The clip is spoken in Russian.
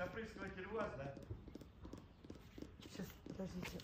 Опрыскиватель у вас, да? Сейчас, подождите.